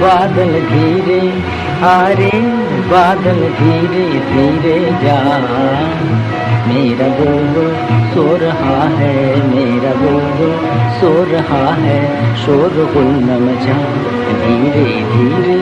بادل دھیرے آرے بادل دھیرے دھیرے جا میرا گوگو سو رہا ہے، میرا گوگو سو رہا ہے، شور گل نمجا دھیرے دھیرے۔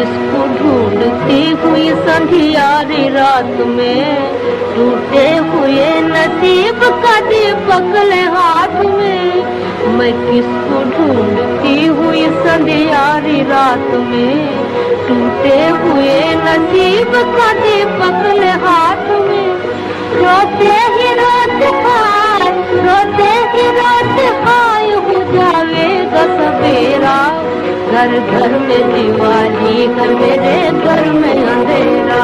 جس کو ڈھونڈتی ہوئی سندھیاری رات میں ٹوٹے ہوئے نصیب کا دیپک لے ہاتھ میں۔ میں کس کو ڈھونڈتی ہوئی سندھیاری رات میں؟ ٹوٹے ہوئے نصیب کا دیپک لے ہاتھ میں۔ روتے ہی روتے ہائے، روتے ہی روتے ہائے، ہو جاوے گا سبیرا گھر گھر میں دیوالی گھر میرے گھر میں اندھیرا۔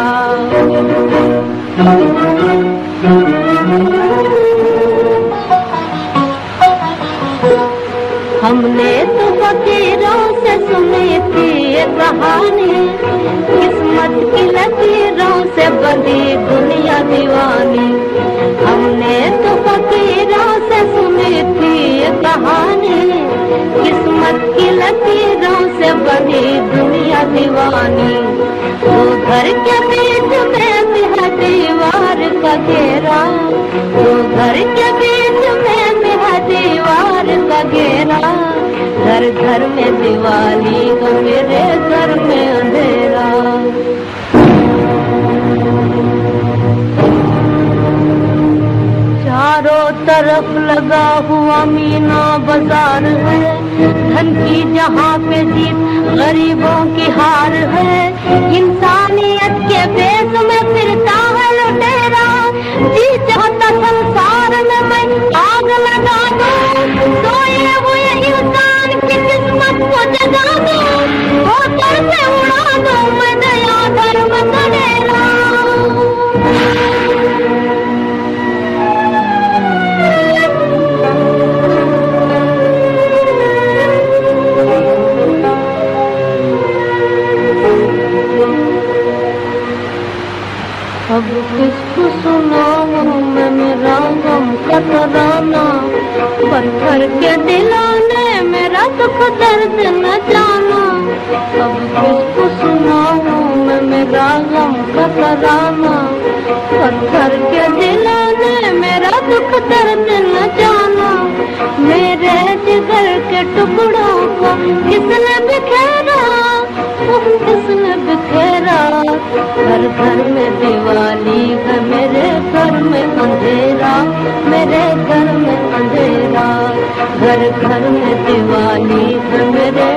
ہم نے تو فقیروں سے سنی تھی یہ کہانی، قسمت کی لکیروں سے بندی جوانی۔ تو گھر کے بیچ میں میرا دیوار کا گھیرا۔ تو گھر کے بیچ میں میرا دیوار کا گھیرا۔ گھر گھر میں دیوالی تو میرے گھر میں اندھیرا۔ چاروں طرف لگا ہوا مینا بازار ہے۔ دلہن کی جہاں پہ جیت غریبوں کی ہار ہے۔ انسانیت کے بیس میں پھرتا ہے لٹیرا۔ جی چاہتا سنسار میں میں آگ لگا دوں تو یہ وہ انسان کی قسمت کو جگا دوں وہ سے اڑا دوں سناؤں میں میرا غم کا ترانہ بھر بھر کے دلانے میرا دکھ درد نہ جانا اب کس کو سناؤں میں میرا غم کا ترانہ بھر بھر کے نے میرا دکھ درد نہ جانا میرے جگر کے ٹکڑوں کو کس نے بکھیرا گھر گھر میں دیوالی ہے میرے گھر میں اندھیرا، میرے گھر میں اندھیرا گھر گھر میں دیوالی ہے میرے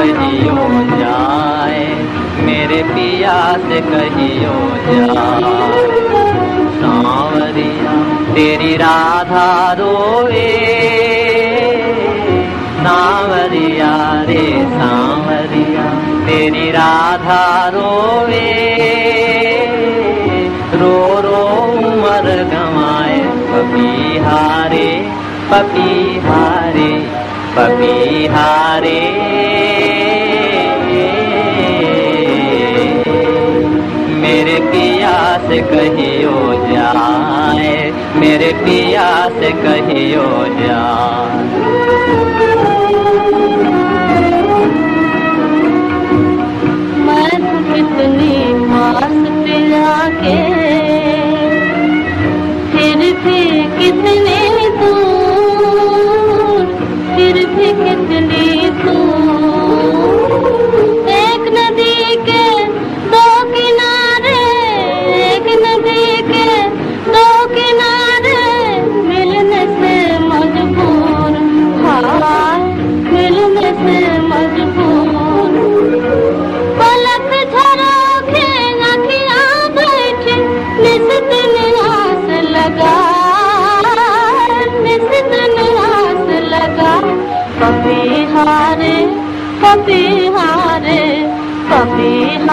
کہیو جائے میرے پیا سے کہیو جائے سانوریا تیری رادھا روے سانوریا رے سانوریا تیری رادھا روئے رو رو مر گمائے پپی ہارے پپی ہارے پپی ہارے پیا سے کہیں ہو جائے، میرے پیا سے کہیں ہو جائے۔ کتنی ماس پلا کے، پھر بھی کتنے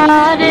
আমার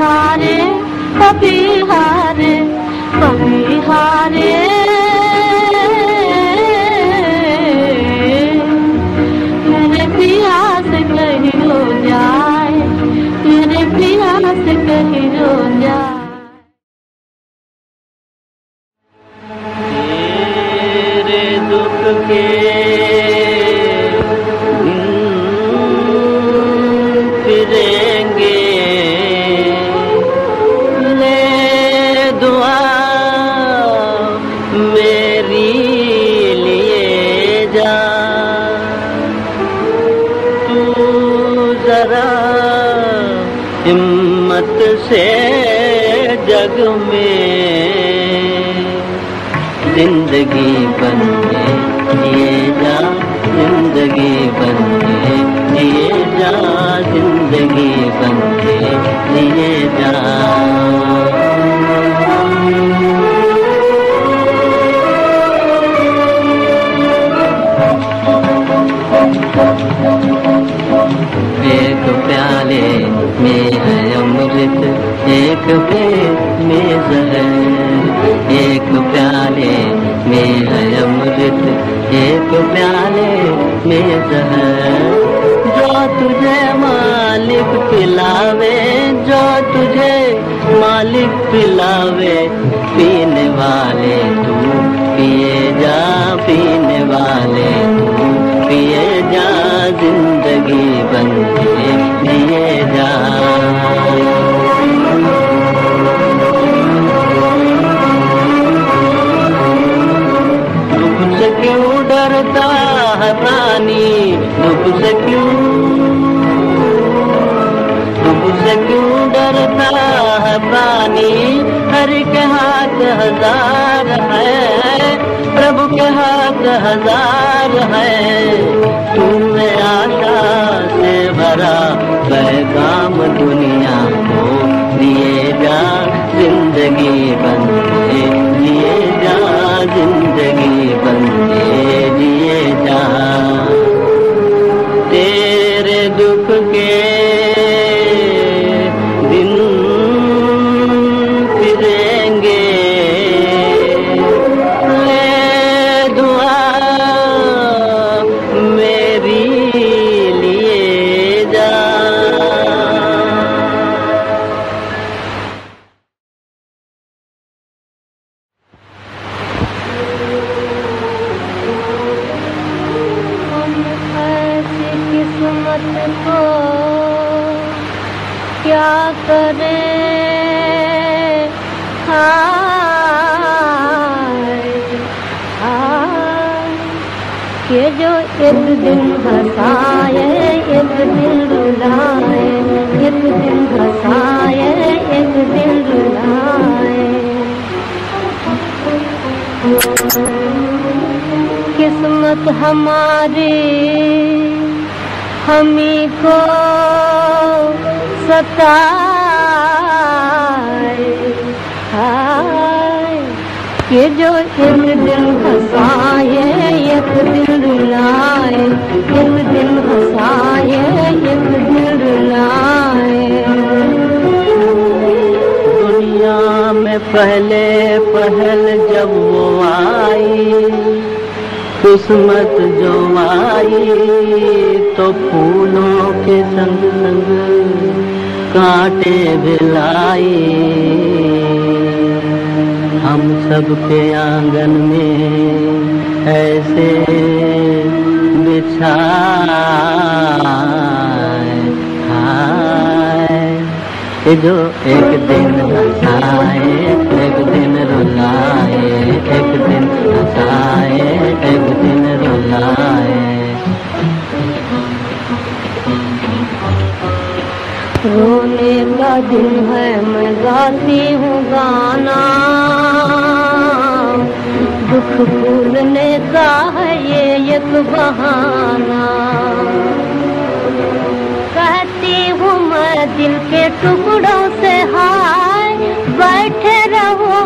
ہارے کبھی ہارے کبھی ہارے ذرا ہمت سے جگ میں زندگی بن کے جیے جا، زندگی بن کے جیے جا، زندگی بن کے میرے ہے امرت، ایک میں زہر، ایک پیالے میرے ہے امرت، ایک پیالے میں زہر۔ جو تجھے مالک پلاوے، جو تجھے مالک پلاوے، پینے والے ہزار ہے۔ پربھو کے ہاتھ ہزار ہے۔ تم نے آشا سے بھرا پیغام دنیا کو دیے جا، زندگی بن قسمت ہماری ہمیں کو ستا کہ جو ایک دن ہنسائے ایک دن دنیا میں پہلے پہل جب وہ آئی، قسمت جو آئی، تو پھولوں کے سنگ سنگ کانٹے بلائی ہم سب کے آنگن میں ایسے بچھائے جو ایک دن ہنسائے، ایک دن رلائے، ایک دن ہنسائے، ایک دن رلائے۔ رونے کا دن ہے، میں گاتی ہوں گانا۔ رخ بھولنے کا ہے یہ ایک بہانہ۔ کہتی ہوں میں دل کے ٹکڑوں سے ہائے، بیٹھے رہو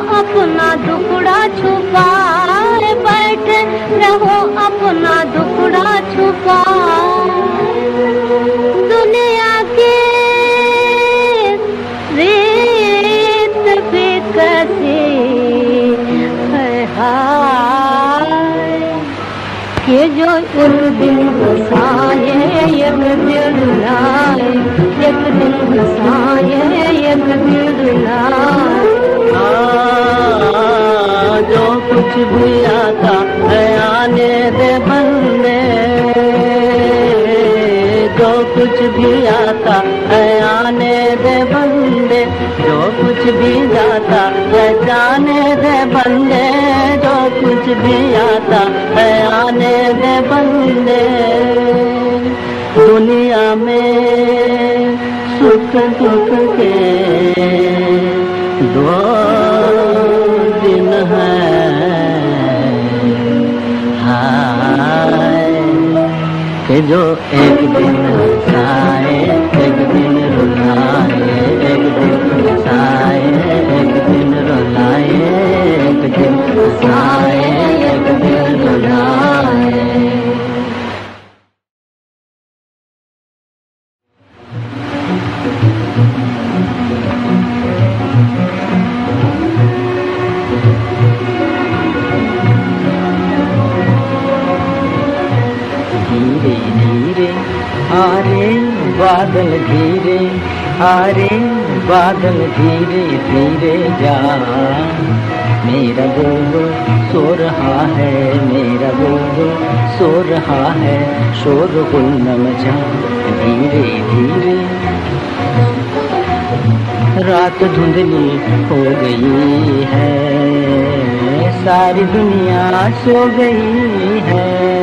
کچھ بھی آتا ہے آنے دے بندے۔ جو کچھ بھی آتا ہے آنے دے بندے۔ جو کچھ بھی جاتا ہے جانے دے بندے۔ جو کچھ بھی آتا ہے آنے دے بندے۔ دنیا میں سکھ دکھ کے دو yo he de. بادل دھیرے آرے بادل دھیرے دھیرے جا میرا گوگو سو رہا ہے میرا گوگو سو رہا ہے شور گل نہ مچا دھیرے دھیرے رات دھندلی ہو گئی ہے ساری دنیا سو گئی ہے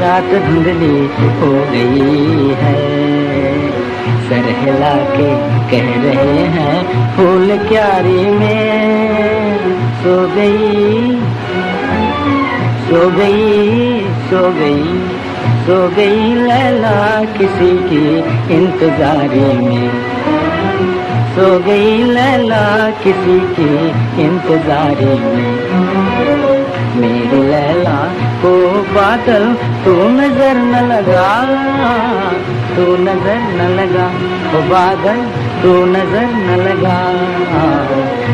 رات دھندلی ہو گئی ہے۔ سر ہلا کے کہہ رہے ہیں، پھول کیاری میں۔ سو گئی سو گئی سو گئی سو گئی لیلا کسی کی انتظاری میں۔ سو گئی لیلا کسی کی انتظاری میں۔ میری لیلا کو بادل، تو نظر نہ لگا، تو نظر نہ لگا۔ وہ بادل، تو نظر نہ لگا۔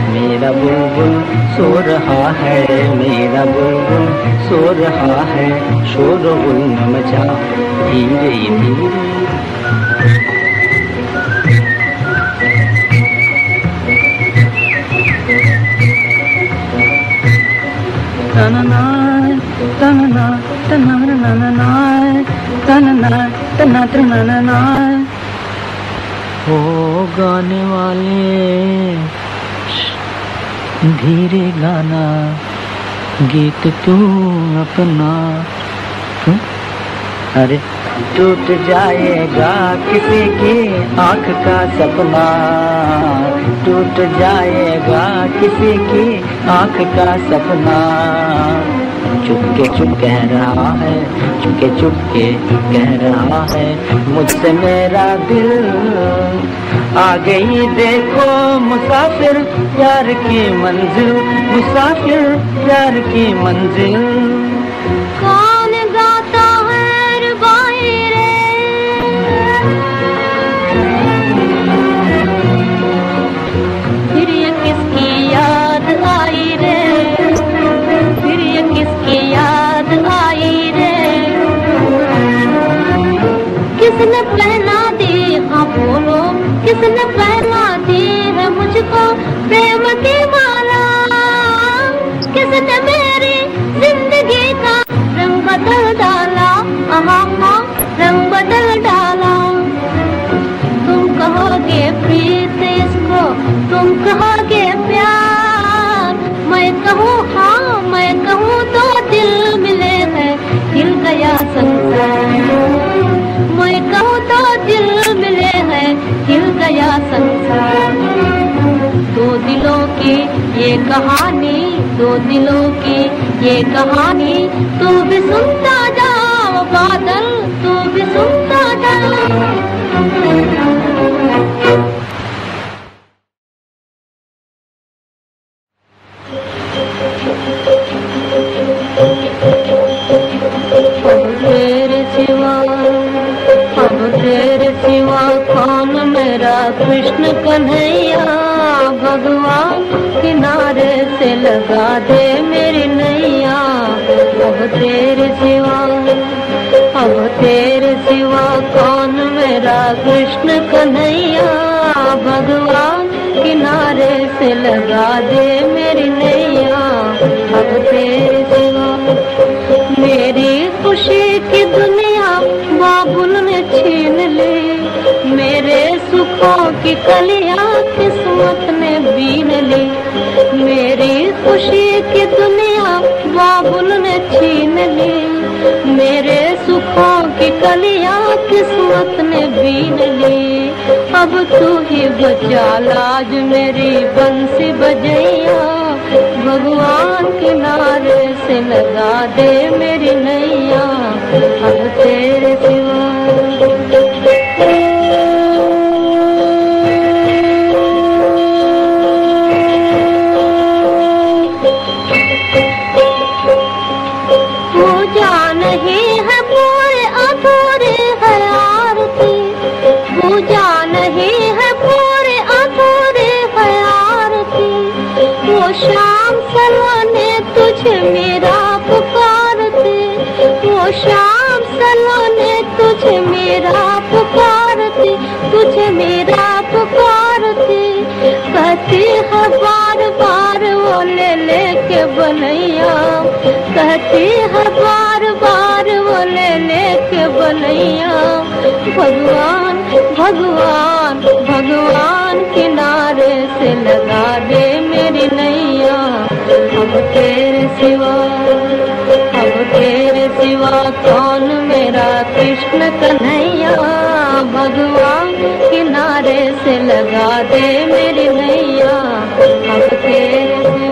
میرا بلبل سو رہا ہے، میرا بلبل سو رہا ہے۔ شور گل نہ مچا، دھیرے دھیرے۔ ہو گانے والے دھیرے گانا گیت تو اپنا ارے ٹوٹ جائے گا کسی کی آنکھ کا سپنا ٹوٹ جائے گا کسی کی آنکھ کا سپنا چپ کے چپ کہہ رہا ہے، چپ کے چپ کے کہہ رہا ہے، مجھ سے میرا دل۔ آ گئی دیکھو مسافر پیار کی منزل۔ مسافر پیار کی منزل۔ کس نے پہنا دے ہاں بولو کس نے یہ کہانی دو دلوں کی، یہ کہانی تو بھی سنتا جاؤ، بادل تو بھی سنتا جا کلیاں قسمت نے بین لی میری خوشی کی دنیا بابل نے چھین لی۔ میرے سکھوں کی کلیاں قسمت نے بین لی اب تو ہی بچا لاج میری بنسی بجیا۔ بھگوان کنارے سے لگا دے میری نیا۔ اب تیرے والوں نے تجھے میرا پکارتی تجھے میرا پکارتی کہتی ہے بار بار وہ لے لے کے بنیا۔ کہتی ہے بار بار وہ لے لے کے بنیا۔ بھگوان بھگوان بھگوان کنارے سے لگا دے میری نیا۔ ہم تیرے سوا۔ سوا کون میرا کرشن کنیا بھگوان کنارے سے لگا دے میری نیا۔ اب تیرے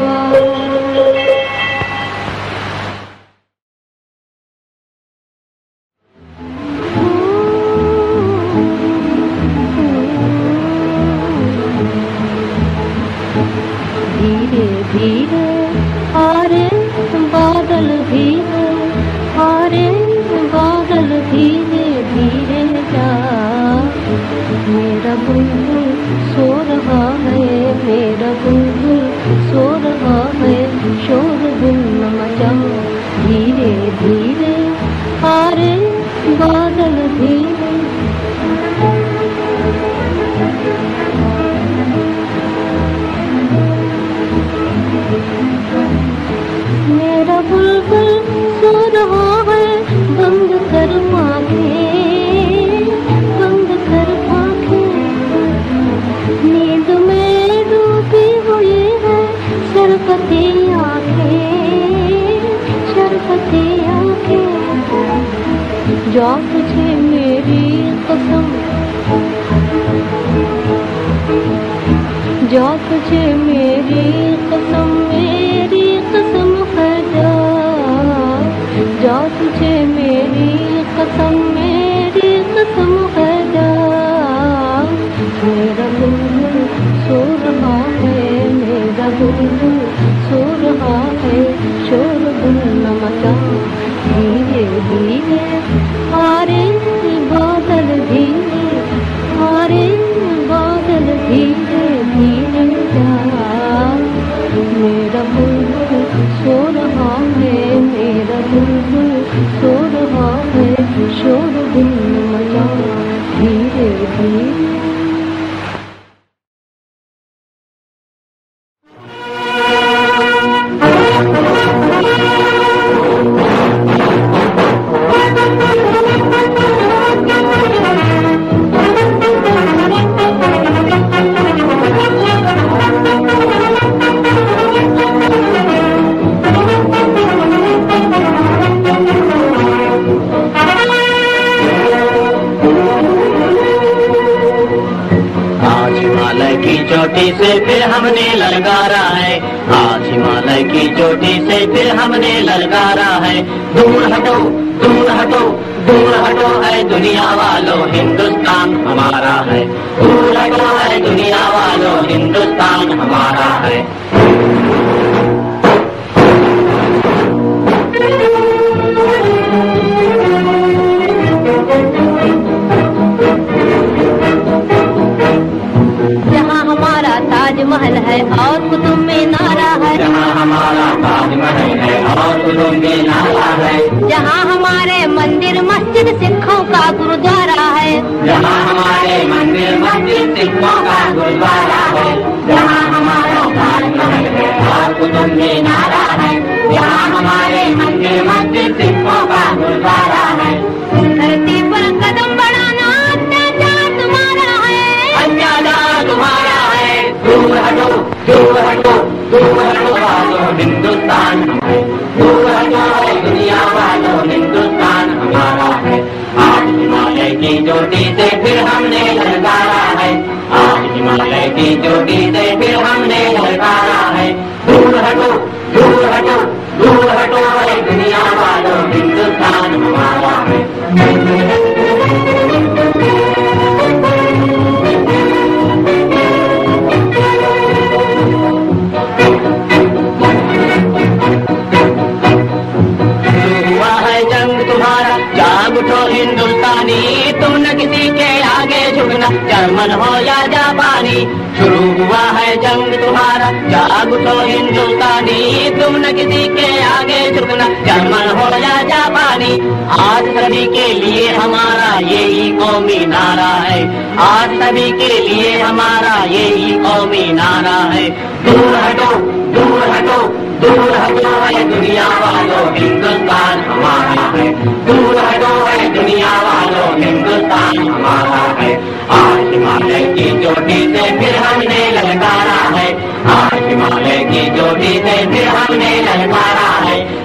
جا تجھے میری قسم۔ جا تجھے ہٹو، دور ہٹو ہے دنیا والو، ہندوستان ہمارا ہے۔ دور ہٹو ہے دنیا والو، ہندوستان ہمارا ہے۔ محل ہے اور کتب میں نارا ہے جہاں ہمارا تاج محل ہے اور کتب میں نارا ہے جہاں ہمارے مندر مسجد سکھوں کا گرودوارا ہے جہاں ہمارے مندر مسجد سکھوں کا گرودوارا ہے جہاں ہمارا تاج محل ہے اور کتب میں نارا ہے جہاں ہمارے مندر مسجد سکھوں کا گرودوارا ہے Do I جرمن ہو یا جاپانی، شروع ہوا ہے جنگ تمہارا۔ جاگ تو ہندوستانی، تم نہ کسی کے آگے جھکنا۔ جرمن ہو یا جاپانی، آج سبھی کے لیے ہمارا یہی قومی نعرہ ہے۔ آج سبھی کے لیے ہمارا یہی قومی نعرہ ہے۔ دور ہٹو دور ہٹو دور ہٹو ہے دنیا والو ہندوستان ہمارا ہے۔ دور ہٹو ہے دنیا والوں ہندوستان ہمارا ہے۔ آج ہمالیہ کی چوٹی سے پھر ہم نے للکارا ہے۔ آج ہمالیہ کی چوٹی سے پھر ہم نے للکارا ہے۔